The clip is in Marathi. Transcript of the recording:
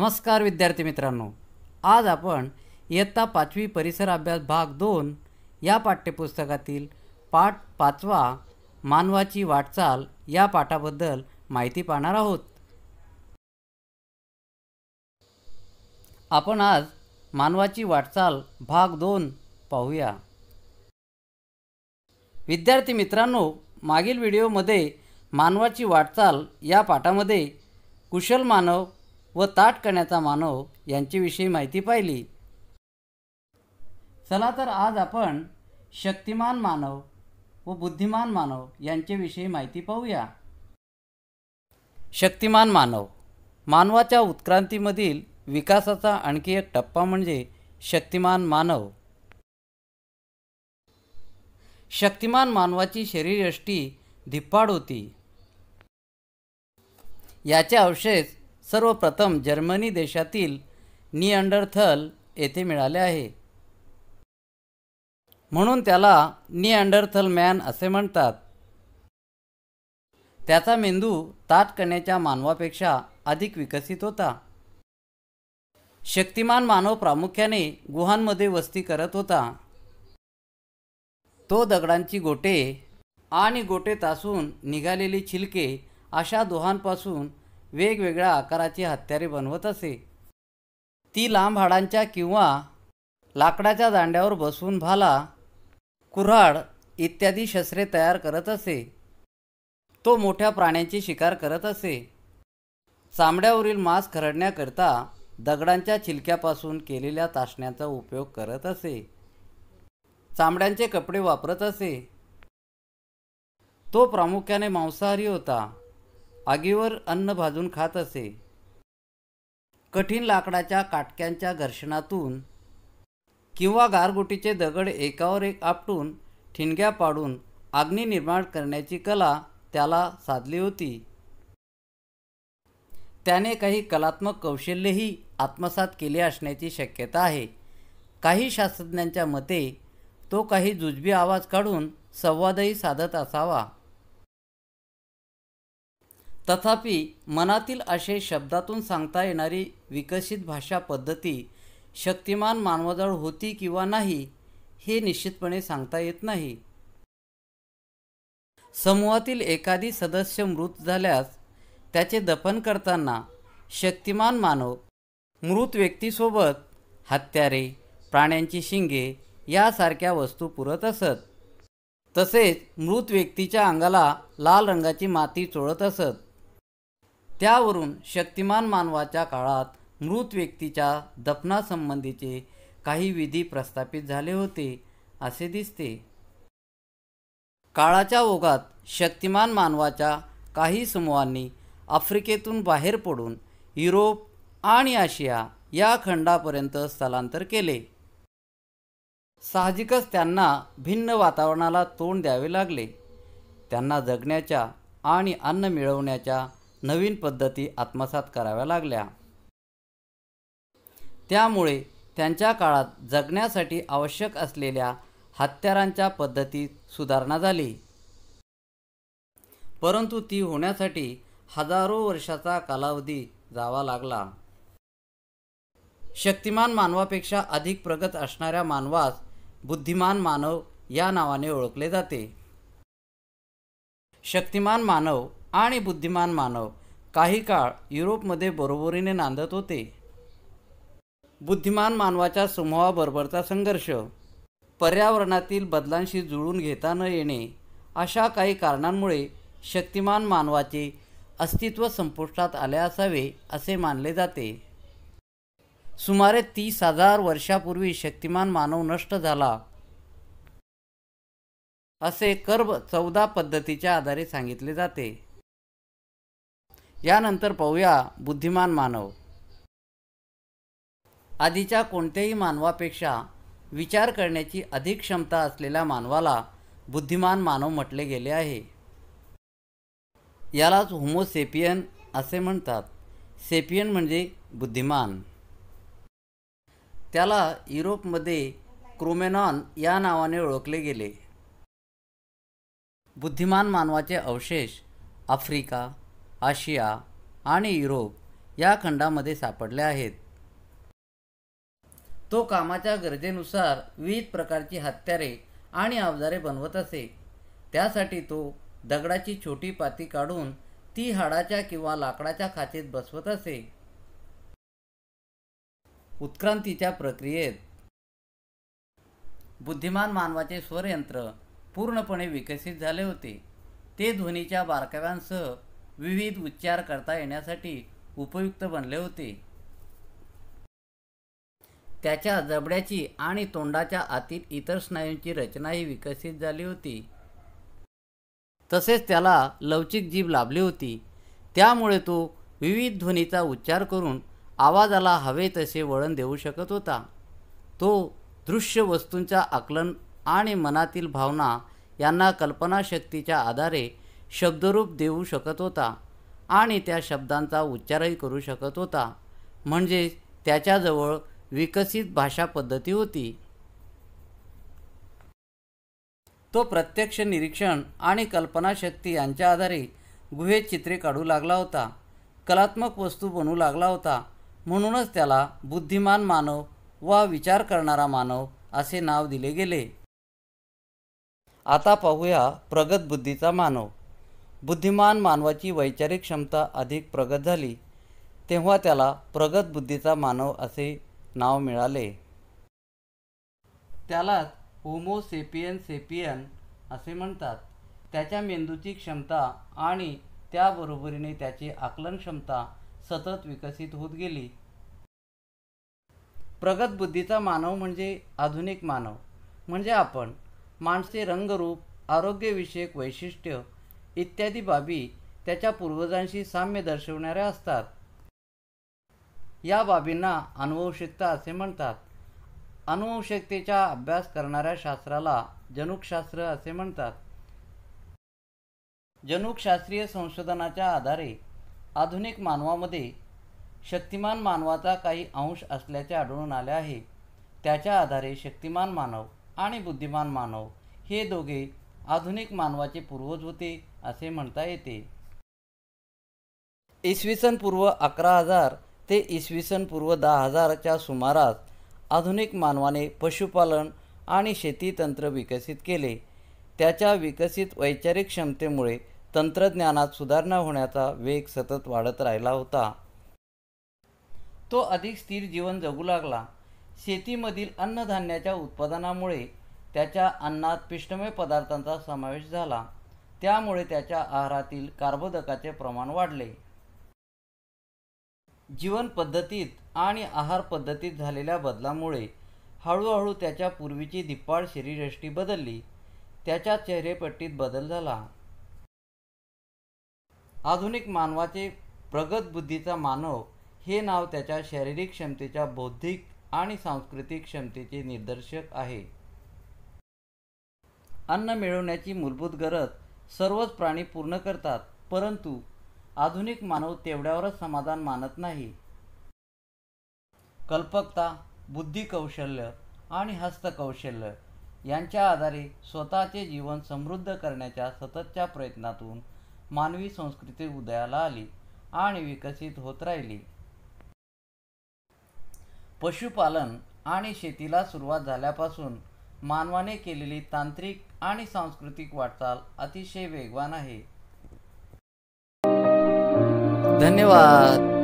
नमस्कार विद्यार्थी मित्रांनो. आज आपण इयत्ता पाचवी परिसर अभ्यास भाग दोन या पाठ्यपुस्तकातील पाठ पाचवा मानवाची वाटचाल या पाठाबद्दल माहिती पाहणार आहोत. आपण आज मानवाची वाटचाल भाग दोन पाहूया. विद्यार्थी मित्रांनो मागील व्हिडिओमध्ये मानवाची वाटचाल या पाठामध्ये कुशल मानव व ताट करण्याचा मानव यांच्याविषयी माहिती पाहिली. चला तर आज आपण शक्तिमान मानव व बुद्धिमान मानव यांच्याविषयी माहिती पाहूया. शक्तिमान मानव मानवाच्या उत्क्रांतीमधील विकासाचा आणखी एक टप्पा म्हणजे शक्तिमान मानव. शक्तिमान मानवाची शरीरयष्टी धिप्पाड होती. याचे अवशेष सर्वप्रथम जर्मनी देशातील निअंडरथल येथे मिळाले आहे. म्हणून त्याला निअंडरथल मॅन असे म्हणतात. त्याचा मेंदू ताटकण्याच्या मानवापेक्षा अधिक विकसित होता. शक्तिमान मानव प्रामुख्याने गुहांमध्ये वस्ती करत होता. तो दगडांची गोटे आणि गोटे तासून निघालेली छिलके अशा दोहांपासून वेगवेगळ्या आकाराची हत्यारे बनवत असे. ती लांब हाडांच्या किंवा लाकडाच्या दांड्यावर बसून भाला कुऱ्हाड इत्यादी शस्त्रे तयार करत असे. तो मोठ्या प्राण्यांची शिकार करत असे. चामड्यावरील मांस खरडण्याकरता दगडांच्या छिलक्यापासून केलेल्या तासण्याचा उपयोग करत असे. चामड्यांचे कपडे वापरत असे. तो प्रामुख्याने मांसाहारी होता. आगीवर अन्न भाजून खात असे. कठीण लाकडाच्या काटक्यांच्या घर्षणातून किंवा गारगोटीचे दगड एकावर एक आपटून ठिणग्या पाडून अग्नी निर्माण करण्याची कला त्याला साधली होती. त्याने काही कलात्मक कौशल्यही आत्मसात केले असण्याची शक्यता आहे. काही शास्त्रज्ञांच्या मते तो काही जुजबी आवाज काढून संवादही साधत असावा. तथापि मनातील असे शब्दातून सांगता येणारी विकसित भाषा पद्धती शक्तिमान मानवाजवळ होती किंवा नाही हे निश्चितपणे सांगता येत नाही. समूहातील एखादी सदस्य मृत झाल्यास त्याचे दफन करताना शक्तिमान मानव मृत व्यक्तीसोबत हत्यारे प्राण्यांची शिंगे यासारख्या वस्तू पुरत असत. तसेच मृत व्यक्तीच्या अंगाला लाल रंगाची माती चोळत असत. त्यावरून शक्तिमान मानवाच्या काळात मृत व्यक्तीच्या दफनासंबंधीचे काही विधी प्रस्थापित झाले होते असे दिसते. काळाच्या ओघात शक्तिमान मानवाच्या काही समूहांनी आफ्रिकेतून बाहेर पडून युरोप आणि आशिया या खंडापर्यंत स्थलांतर केले. साहजिकच त्यांना भिन्न वातावरणाला तोंड द्यावे लागले. त्यांना जगण्याच्या आणि अन्न मिळवण्याच्या नवीन पद्धती आत्मसात कराव्या लागल्या. त्यामुळे त्यांच्या काळात जगण्यासाठी आवश्यक असलेल्या हत्यारांच्या पद्धतीत सुधारणा झाली. परंतु ती होण्यासाठी हजारो वर्षाचा कालावधी जावा लागला. शक्तिमान मानवापेक्षा अधिक प्रगत असणाऱ्या मानवास बुद्धिमान मानव या नावाने ओळखले जाते. शक्तिमान मानव आणि बुद्धिमान मानव काही काळ युरोपमध्ये बरोबरीने नांदत होते. बुद्धिमान मानवाच्या समूहाबरोबरचा संघर्ष पर्यावरणातील बदलांशी जुळून घेता न येणे अशा काही कारणांमुळे शक्तिमान मानवाचे अस्तित्व संपुष्टात आले असावे असे मानले जाते. सुमारे तीस हजार वर्षापूर्वी शक्तिमान मानव नष्ट झाला. असे कर्ब चौदा पद्धतीच्या आधारे सांगितले जाते. यानंतर पाहूया बुद्धिमान मानव. आधीच्या कोणत्याही मानवापेक्षा विचार करण्याची अधिक क्षमता असलेल्या मानवाला बुद्धिमान मानव म्हटले गेले आहे. यालाच होमोसेपियन असे म्हणतात. सेपियन म्हणजे बुद्धिमान. त्याला युरोपमध्ये क्रोमेनॉन या नावाने ओळखले गेले. बुद्धिमान मानवाचे अवशेष आफ्रिका आशिया आणि युरोप या खंडामध्ये सापडल्या आहेत. तो कामाच्या गरजेनुसार विविध प्रकारची हत्यारे आणि अवजारे बनवत असे. त्यासाठी तो दगडाची छोटी पाती काढून ती हाडाच्या किंवा लाकडाच्या खाचेत बसवत असे. उत्क्रांतीच्या प्रक्रियेत बुद्धिमान मानवाचे स्वरयंत्र पूर्णपणे विकसित झाले होते. ते ध्वनीच्या बारकाव्यांसह विविध उच्चार करता येण्यासाठी उपयुक्त बनले होते. त्याच्या जबड्याची आणि तोंडाच्या आतील इतर स्नायूंची रचनाही विकसित झाली होती. तसेच त्याला लवचिक जीभ लाभली होती. त्यामुळे तो विविध ध्वनीचा उच्चार करून आवाजाला हवे तसे वळण देऊ शकत होता. तो दृश्य वस्तूंच्या आकलन आणि मनातील भावना यांना कल्पनाशक्तीच्या आधारे शब्दरूप देऊ शकत होता आणि त्या शब्दांचा उच्चारही करू शकत होता. म्हणजेच त्याच्याजवळ विकसित भाषा पद्धती होती. तो प्रत्यक्ष निरीक्षण आणि कल्पनाशक्ती यांच्या आधारे गुहेत चित्रे काढू लागला होता. कलात्मक वस्तू बनू लागला होता. म्हणूनच त्याला बुद्धिमान मानव वा विचार करणारा मानव असे नाव दिले गेले. आता पाहूया प्रगत बुद्धीचा मानव. बुद्धिमान मानवाची वैचारिक क्षमता अधिक प्रगत झाली तेव्हा त्याला प्रगत बुद्धीचा मानव असे नाव मिळाले. त्यालाच होमो सेपियन सेपियन असे म्हणतात. त्याच्या मेंदूची क्षमता आणि त्याबरोबरीने त्याची आकलन क्षमता सतत विकसित होत गेली. प्रगत बुद्धीचा मानव म्हणजे आधुनिक मानव. म्हणजे आपण माणसे रंगरूप आरोग्यविषयक वैशिष्ट्य इत्यादी बाबी त्याच्या पूर्वजांशी साम्य दर्शवणाऱ्या असतात. या बाबींना अनुवंशिकता असे म्हणतात. अनुवंशिकतेचा अभ्यास करणाऱ्या शास्त्राला जनुकशास्त्र असे म्हणतात. जनुकशास्त्रीय संशोधनाच्या आधारे आधुनिक मानवामध्ये शक्तिमान मानवाचा काही अंश असल्याचे आढळून आले आहे. त्याच्या आधारे शक्तिमान मानव आणि बुद्धिमान मानव हे दोघे आधुनिक मानवाचे पूर्वज होते. असे म्हणता येते. इसवीसन पूर्व अकरा हजार ते इसवी सन पूर्व दहा हजारच्या सुमारास आधुनिक मानवाने पशुपालन आणि शेती तंत्र विकसित केले. त्याच्या विकसित वैचारिक क्षमतेमुळे तंत्रज्ञानात सुधारणा होण्याचा वेग सतत वाढत राहिला होता. तो अधिक स्थिर जीवन जगू लागला. शेतीमधील अन्नधान्याच्या उत्पादनामुळे त्याच्या अन्नात पिष्टमय पदार्थांचा समावेश झाला. त्यामुळे त्याच्या आहारातील कार्बोदकाचे प्रमाण वाढले. जीवन पद्धतीत आणि आहार पद्धतीत झालेल्या बदलामुळे हळूहळू त्याच्या पूर्वीची धिप्पाड शरीरयष्टी बदलली. त्याच्या चेहरेपट्टीत बदल झाला. आधुनिक मानवाचे प्रगत बुद्धीचा मानव हे नाव त्याच्या शारीरिक क्षमतेच्या बौद्धिक आणि सांस्कृतिक क्षमतेचे निदर्शक आहे. अन्न मिळवण्याची मूलभूत गरज सर्वच प्राणी पूर्ण करतात परंतु आधुनिक मानव तेवढ्यावरच समाधान मानत नाही. कल्पकता बुद्धिकौशल्य आणि हस्तकौशल्य यांच्या आधारे स्वतःचे जीवन समृद्ध करण्याच्या सततच्या प्रयत्नातून मानवी संस्कृती उदयाला आली आणि विकसित होत राहिली. पशुपालन आणि शेतीला सुरुवात झाल्यापासून मानवाने केलेली तांत्रिक आणि सांस्कृतिक वाटचाल अतिशय वेगवान आहे. धन्यवाद.